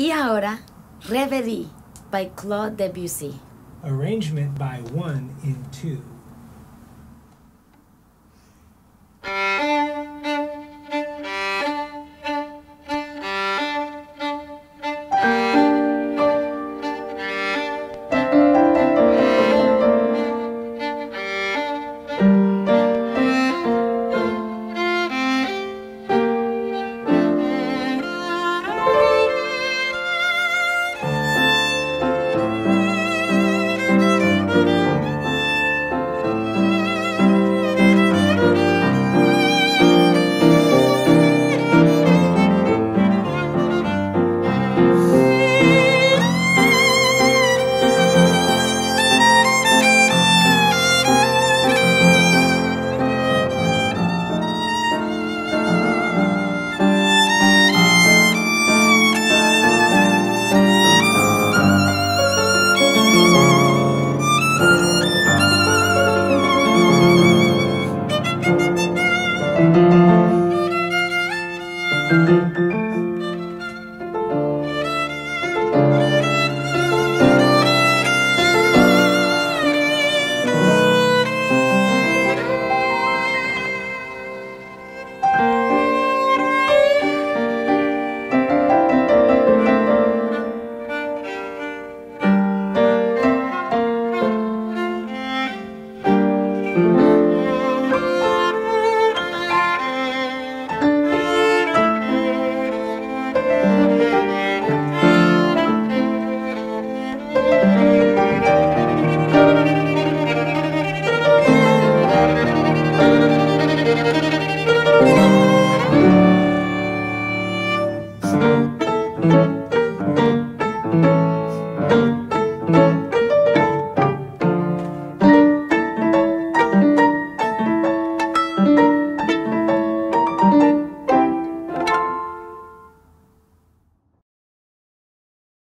Y ahora, Reverie by Claude Debussy. Arrangement by one in two.